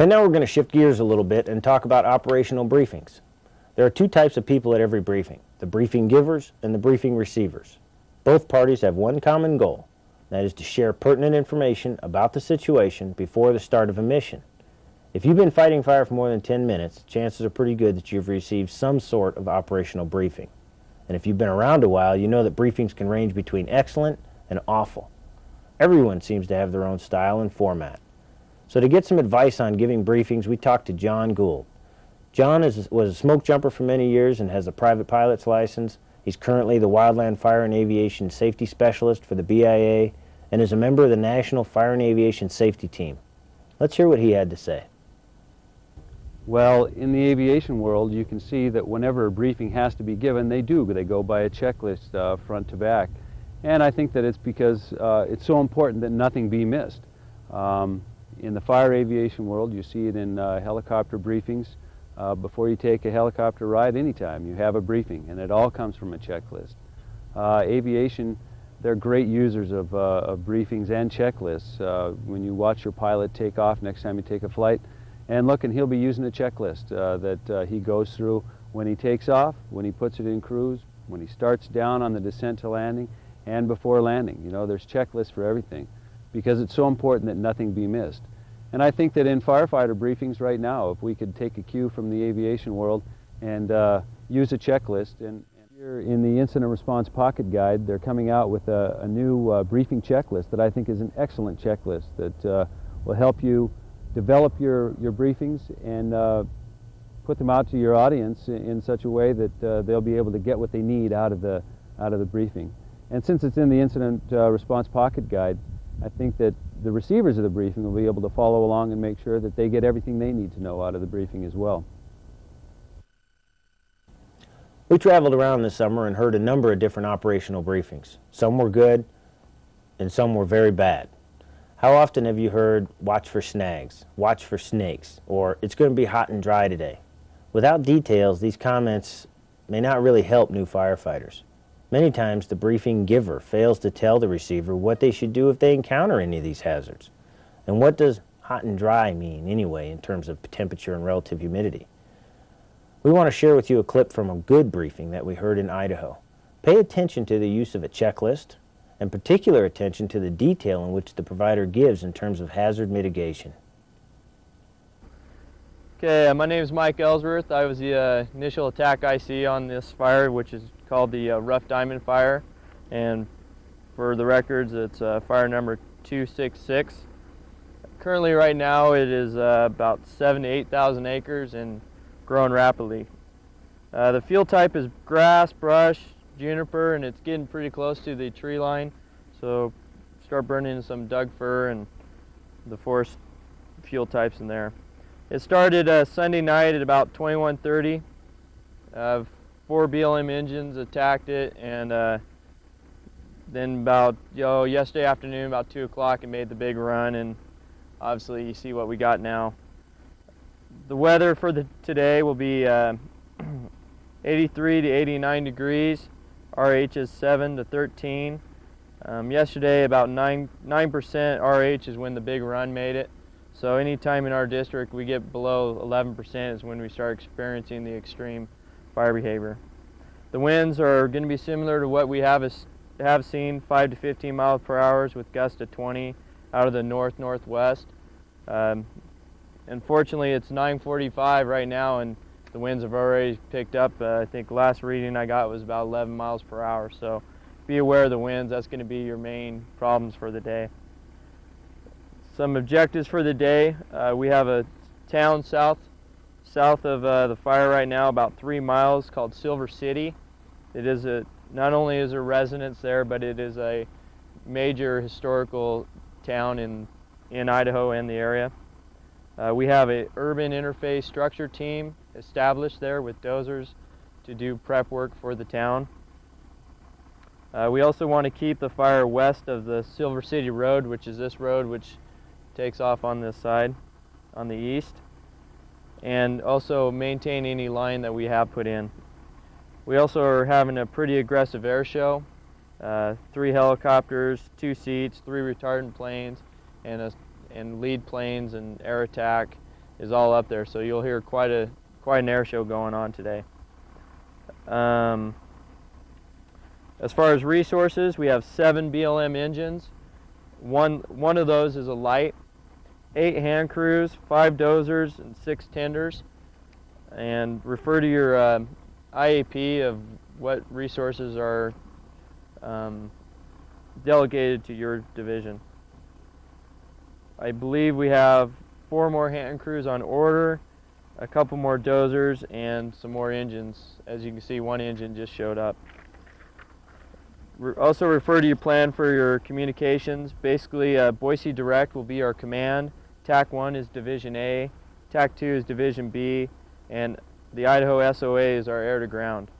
And now we're going to shift gears a little bit and talk about operational briefings. There are two types of people at every briefing, the briefing givers and the briefing receivers. Both parties have one common goal, that is to share pertinent information about the situation before the start of a mission. If you've been fighting fire for more than 10 minutes, chances are pretty good that you've received some sort of operational briefing. And if you've been around a while, you know that briefings can range between excellent and awful. Everyone seems to have their own style and format. So to get some advice on giving briefings, we talked to John Gould. John is, was a smoke jumper for many years and has a private pilot's license. He's currently the Wildland Fire and Aviation Safety Specialist for the BIA and is a member of the National Fire and Aviation Safety Team. Let's hear what he had to say. Well, in the aviation world, you can see that whenever a briefing has to be given, they do. They go by a checklist uh, front to back. And I think that it's because uh, it's so important that nothing be missed. Um, in the fire aviation world, you see it in uh, helicopter briefings. Uh, before you take a helicopter ride anytime, you have a briefing, and it all comes from a checklist. Uh, aviation, they're great users of, uh, of briefings and checklists. when you watch your pilot take off next time you take a flight, and look, and he'll be using a checklist uh, that uh, he goes through when he takes off, when he puts it in cruise, when he starts down on the descent to landing, and before landing. You know, there's checklists for everything because it's so important that nothing be missed. And I think that in firefighter briefings right now, if we could take a cue from the aviation world and uh, use a checklist, and, and, here in the Incident Response Pocket Guide, they're coming out with a, a new uh, briefing checklist that I think is an excellent checklist that uh, will help you develop your, your briefings and uh, put them out to your audience in, in such a way that uh, they'll be able to get what they need out of the, out of the briefing. And since it's in the Incident uh, Response Pocket Guide, I think that the receivers of the briefing will be able to follow along and make sure that they get everything they need to know out of the briefing as well. We traveled around this summer and heard a number of different operational briefings. Some were good and some were very bad. How often have you heard, watch for snags, watch for snakes, or it's going to be hot and dry today? Without details, these comments may not really help new firefighters. Many times the briefing giver fails to tell the receiver what they should do if they encounter any of these hazards. And what does hot and dry mean anyway in terms of temperature and relative humidity? We want to share with you a clip from a good briefing that we heard in Idaho. Pay attention to the use of a checklist, and particular attention to the detail in which the provider gives in terms of hazard mitigation. Okay, uh, my name is Mike Ellsworth. I was the uh, initial attack IC on this fire, which is called the uh, Rough Diamond Fire. And for the records, it's uh, fire number 266. Currently, right now, it is uh, about seven to 8,000 acres and growing rapidly. Uh, the fuel type is grass, brush, juniper and it's getting pretty close to the tree line. So start burning some Doug fir and the forest fuel types in there. It started uh, Sunday night at about 21:30. Uh, four BLM engines attacked it, and uh, then about yo yesterday afternoon, about two o'clock, it made the big run, and obviously you see what we got now. The weather for the today will be uh, 83 to 89 degrees. RH is 7 to 13. Um, yesterday, about 9, 9% RH is when the big run made it. So anytime in our district we get below 11% is when we start experiencing the extreme fire behavior. The winds are going to be similar to what we have, have seen, 5 to 15 miles per hour with gusts of 20 out of the north-northwest. Um, unfortunately, it's 9.45 right now, and the winds have already picked up. Uh, I think last reading I got was about 11 miles per hour. So be aware of the winds. That's going to be your main problems for the day. Some objectives for the day. Uh, we have a town south south of uh, the fire right now, about three miles, called Silver City. It is a not only is there residence there, but it is a major historical town in in Idaho and the area. Uh, we have an urban interface structure team established there with dozers to do prep work for the town. Uh, we also want to keep the fire west of the Silver City Road, which is this road which takes off on this side, on the east, and also maintain any line that we have put in. We also are having a pretty aggressive air show, uh, three helicopters, two seats, three retardant planes, and, a, and lead planes and air attack is all up there. So you'll hear quite a quite an air show going on today. Um, as far as resources, we have seven BLM engines. One one of those is a light, eight hand crews, five dozers, and six tenders. And refer to your uh, IAP of what resources are um, delegated to your division. I believe we have four more hand crews on order, a couple more dozers, and some more engines. As you can see, one engine just showed up. Also refer to your plan for your communications. Basically, uh, Boise Direct will be our command. TAC 1 is Division A, TAC 2 is Division B, and the Idaho SOA is our air to ground.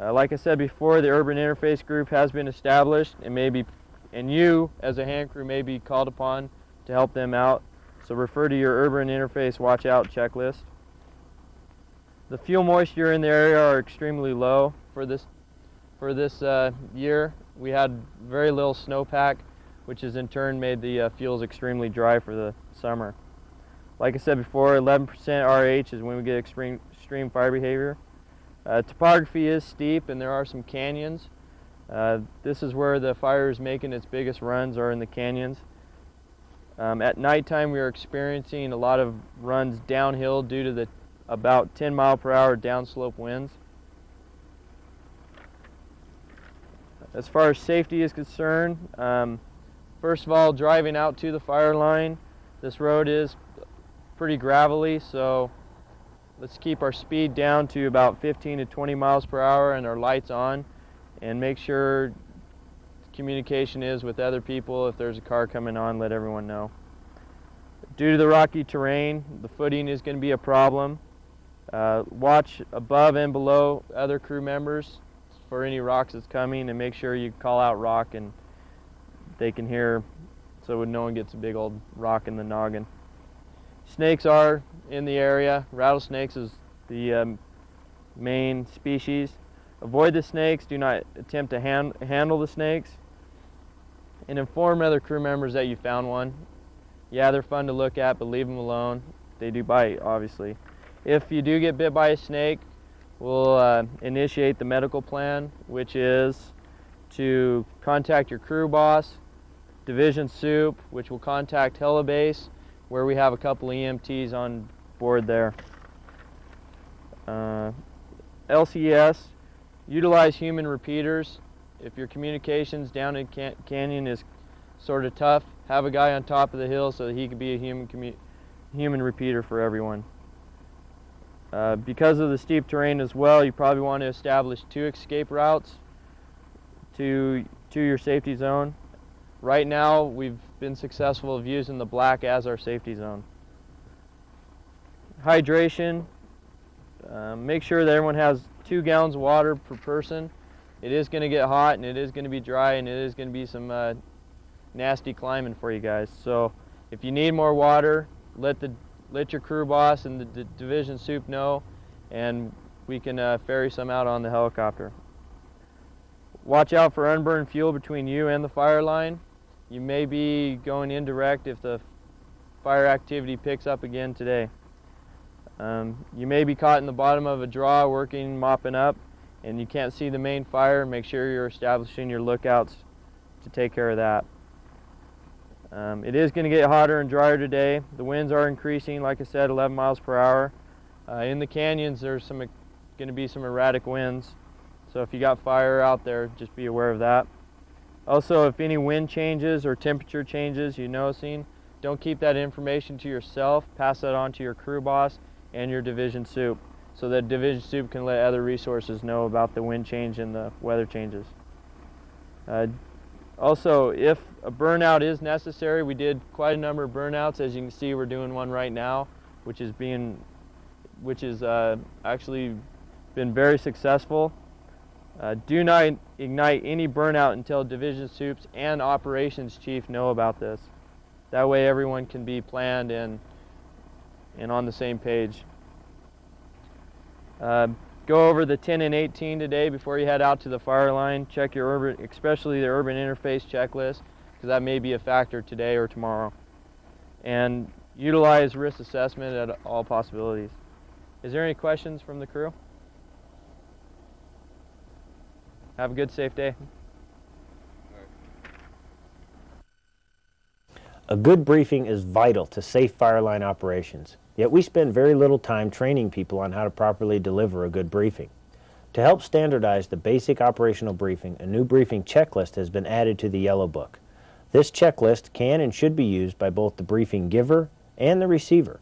Uh, like I said before, the Urban Interface Group has been established and may be, and you as a hand crew may be called upon to help them out. So refer to your Urban Interface Watch Out checklist. The fuel moisture in the area are extremely low for this for this uh, year. We had very little snowpack, which has in turn made the uh, fuels extremely dry for the summer. Like I said before, 11% RH is when we get extreme, extreme fire behavior. Uh, topography is steep and there are some canyons. Uh, this is where the fire is making its biggest runs are in the canyons. Um, at nighttime we are experiencing a lot of runs downhill due to the about 10 mile per hour downslope winds. As far as safety is concerned, um, first of all, driving out to the fire line, this road is pretty gravelly, so let's keep our speed down to about 15 to 20 miles per hour and our lights on and make sure communication is with other people. If there's a car coming on, let everyone know. Due to the rocky terrain, the footing is going to be a problem. Uh, watch above and below other crew members for any rocks that's coming and make sure you call out rock and they can hear so when no one gets a big old rock in the noggin. Snakes are in the area. Rattlesnakes is the um, main species. Avoid the snakes. Do not attempt to hand, handle the snakes. And inform other crew members that you found one. Yeah, they're fun to look at, but leave them alone. They do bite, obviously. If you do get bit by a snake, we'll uh, initiate the medical plan, which is to contact your crew boss, Division Soup, which will contact Helibase, where we have a couple EMTs on board there. Uh, LCS, utilize human repeaters. If your communications down in can canyon is sort of tough, have a guy on top of the hill so that he can be a human human repeater for everyone. Uh, because of the steep terrain as well, you probably want to establish two escape routes to, to your safety zone. Right now, we've been successful of using the black as our safety zone. Hydration, uh, make sure that everyone has two gallons of water per person. It is going to get hot and it is going to be dry and it is going to be some uh, nasty climbing for you guys. So if you need more water, let the let your crew boss and the division soup know, and we can uh, ferry some out on the helicopter. Watch out for unburned fuel between you and the fire line. You may be going indirect if the fire activity picks up again today. Um, you may be caught in the bottom of a draw working, mopping up, and you can't see the main fire. Make sure you're establishing your lookouts to take care of that. Um, it is going to get hotter and drier today. The winds are increasing, like I said, 11 miles per hour. Uh, in the canyons, there's some going to be some erratic winds. So if you got fire out there, just be aware of that. Also, if any wind changes or temperature changes you're noticing, don't keep that information to yourself. Pass that on to your crew boss and your division soup so that division soup can let other resources know about the wind change and the weather changes. Uh, also, if a burnout is necessary, we did quite a number of burnouts. As you can see, we're doing one right now, which is being, which is uh, actually been very successful. Uh, do not ignite any burnout until division soups and operations chief know about this. That way everyone can be planned and, and on the same page. Uh, Go over the 10 and 18 today before you head out to the fire line. Check your urban, especially the urban interface checklist, because that may be a factor today or tomorrow. And utilize risk assessment at all possibilities. Is there any questions from the crew? Have a good, safe day. A good briefing is vital to safe fireline operations, yet we spend very little time training people on how to properly deliver a good briefing. To help standardize the basic operational briefing, a new briefing checklist has been added to the Yellow Book. This checklist can and should be used by both the briefing giver and the receiver.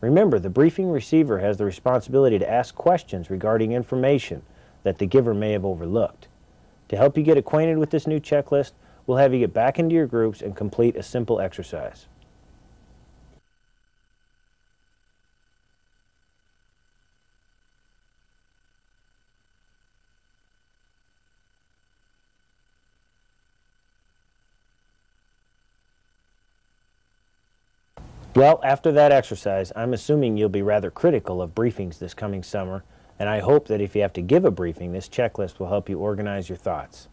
Remember, the briefing receiver has the responsibility to ask questions regarding information that the giver may have overlooked. To help you get acquainted with this new checklist, we'll have you get back into your groups and complete a simple exercise. Well, after that exercise, I'm assuming you'll be rather critical of briefings this coming summer, and I hope that if you have to give a briefing, this checklist will help you organize your thoughts.